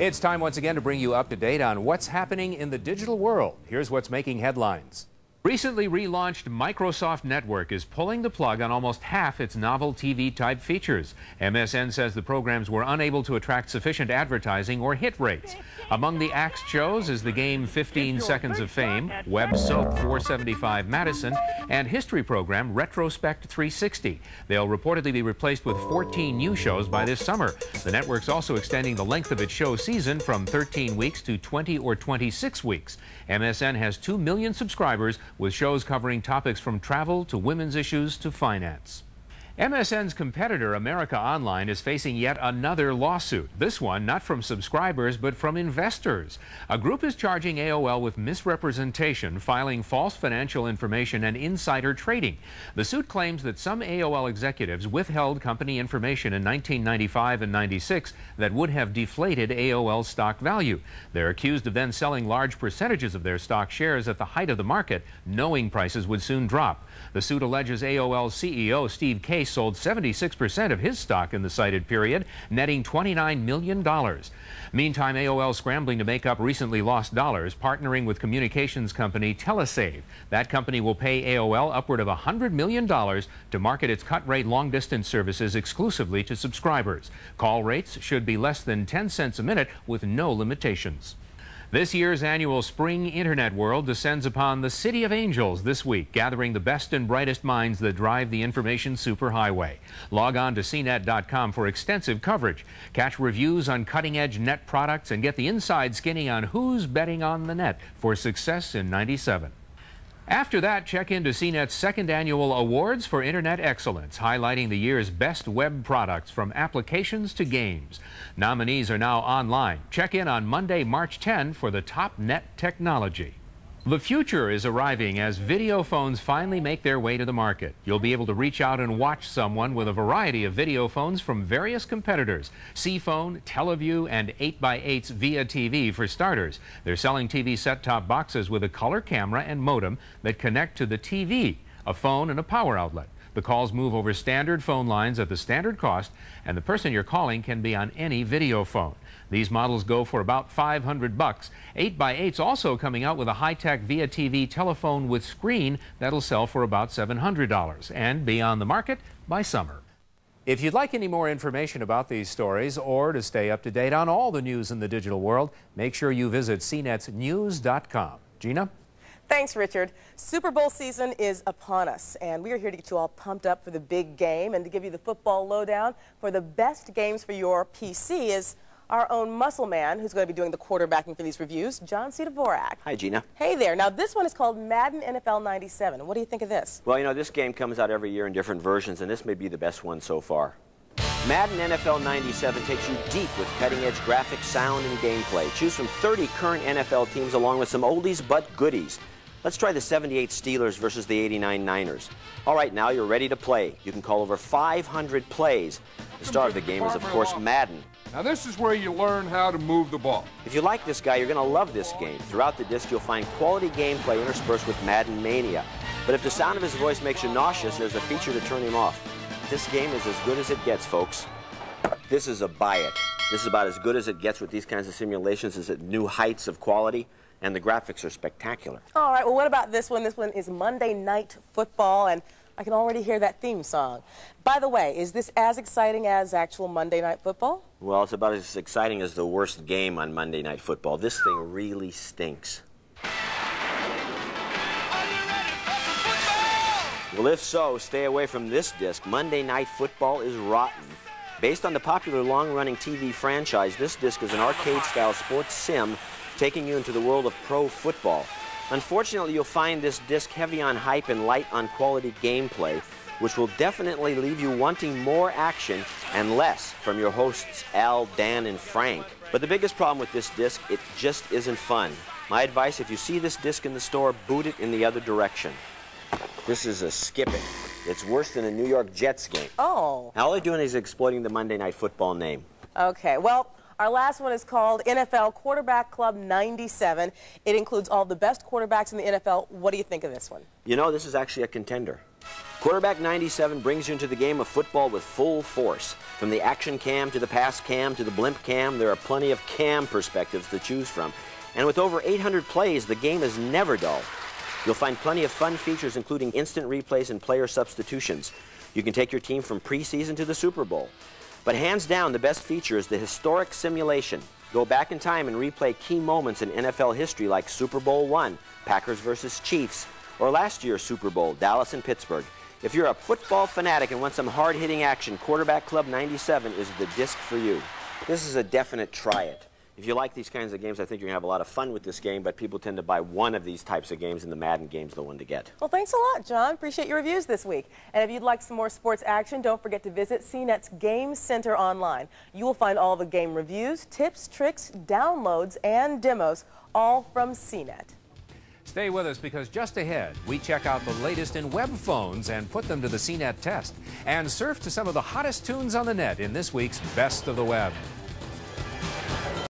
It's time once again to bring you up to date on what's happening in the digital world. Here's what's making headlines. Recently relaunched Microsoft Network is pulling the plug on almost half its novel TV type features. MSN says the programs were unable to attract sufficient advertising or hit rates. Among the axed shows is the game 15 Seconds of Fame, Web Soap 475 Madison, and history program Retrospect 360. They'll reportedly be replaced with 14 new shows by this summer. The network's also extending the length of its show season from 13 weeks to 20 or 26 weeks. MSN has 2 million subscribers with shows covering topics from travel to women's issues to finance. MSN's competitor, America Online, is facing yet another lawsuit. This one not from subscribers, but from investors. A group is charging AOL with misrepresentation, filing false financial information, and insider trading. The suit claims that some AOL executives withheld company information in 1995 and 96 that would have deflated AOL's stock value. They're accused of then selling large percentages of their stock shares at the height of the market, knowing prices would soon drop. The suit alleges AOL CEO Steve Case sold 76% of his stock in the cited period, netting $29 million. Meantime, AOL scrambling to make up recently lost dollars, partnering with communications company Tel-Save. That company will pay AOL upward of $100 million to market its cut rate long distance services exclusively to subscribers. Call rates should be less than 10 cents a minute with no limitations. This year's annual Spring Internet World descends upon the City of Angels this week, gathering the best and brightest minds that drive the information superhighway. Log on to CNET.com for extensive coverage. Catch reviews on cutting-edge net products and get the inside skinny on who's betting on the net for success in 97. After that, check into CNET's second annual Awards for Internet Excellence, highlighting the year's best web products from applications to games. Nominees are now online. Check in on Monday, March 10 for the top net technology. The future is arriving as video phones finally make their way to the market. You'll be able to reach out and watch someone with a variety of video phones from various competitors. C-Phone, Teleview, and 8x8's Via TV for starters. They're selling TV set-top boxes with a color camera and modem that connect to the TV, a phone, and a power outlet. The calls move over standard phone lines at the standard cost, and the person you're calling can be on any video phone. These models go for about 500 bucks. 8x8's also coming out with a high-tech Via TV telephone with screen that'll sell for about $700 and be on the market by summer. If you'd like any more information about these stories or to stay up to date on all the news in the digital world, make sure you visit cnetsnews.com. Gina? Thanks, Richard. Super Bowl season is upon us, and we are here to get you all pumped up for the big game and to give you the football lowdown for the best games for your PC is our own muscle man who's going to be doing the quarterbacking for these reviews, John C. Dvorak. Hi, Gina. Hey there. Now, this one is called Madden NFL 97. What do you think of this? Well, you know, this game comes out every year in different versions, and this may be the best one so far. Madden NFL 97 takes you deep with cutting-edge graphics, sound, and gameplay. Choose from 30 current NFL teams along with some oldies but goodies. Let's try the 78 Steelers versus the 89 Niners. All right, now you're ready to play. You can call over 500 plays. The star of the game is, of course, Madden. Now this is where you learn how to move the ball. If you like this guy, you're going to love this game. Throughout the disc, you'll find quality gameplay interspersed with Madden Mania. But if the sound of his voice makes you nauseous, there's a feature to turn him off. This game is as good as it gets, folks. This is a buy it. This is about as good as it gets with these kinds of simulations. Is at new heights of quality and the graphics are spectacular. All right, well, what about this one? This one is Monday Night Football, and I can already hear that theme song. By the way, is this as exciting as actual Monday Night Football? Well, it's about as exciting as the worst game on Monday Night Football. This thing really stinks. Well, if so, stay away from this disc. Monday Night Football is rotten. Based on the popular long-running TV franchise, this disc is an arcade-style sports sim taking you into the world of pro football. Unfortunately, you'll find this disc heavy on hype and light on quality gameplay, which will definitely leave you wanting more action and less from your hosts Al, Dan, and Frank. But the biggest problem with this disc, it just isn't fun. My advice, if you see this disc in the store, boot it in the other direction. This is a skipping. It's worse than a New York Jets game. Oh. All they're doing is exploiting the Monday Night Football name. Okay, well, Our last one is called NFL Quarterback Club 97. It includes all the best quarterbacks in the NFL. What do you think of this one? You know, this is actually a contender. Quarterback 97 brings you into the game of football with full force. From the action cam to the pass cam to the blimp cam, there are plenty of cam perspectives to choose from. And with over 800 plays, the game is never dull. You'll find plenty of fun features, including instant replays and player substitutions. You can take your team from preseason to the Super Bowl. But hands down, the best feature is the historic simulation. Go back in time and replay key moments in NFL history like Super Bowl I, Packers versus Chiefs, or last year's Super Bowl, Dallas and Pittsburgh. If you're a football fanatic and want some hard-hitting action, Quarterback Club 97 is the disc for you. This is a definite try it. If you like these kinds of games, I think you're going to have a lot of fun with this game, but people tend to buy one of these types of games, and the Madden game's the one to get. Well, thanks a lot, John. Appreciate your reviews this week. And if you'd like some more sports action, don't forget to visit CNET's Game Center online. You will find all the game reviews, tips, tricks, downloads, and demos, all from CNET. Stay with us because just ahead, we check out the latest in web phones and put them to the CNET test and surf to some of the hottest tunes on the net in this week's Best of the Web.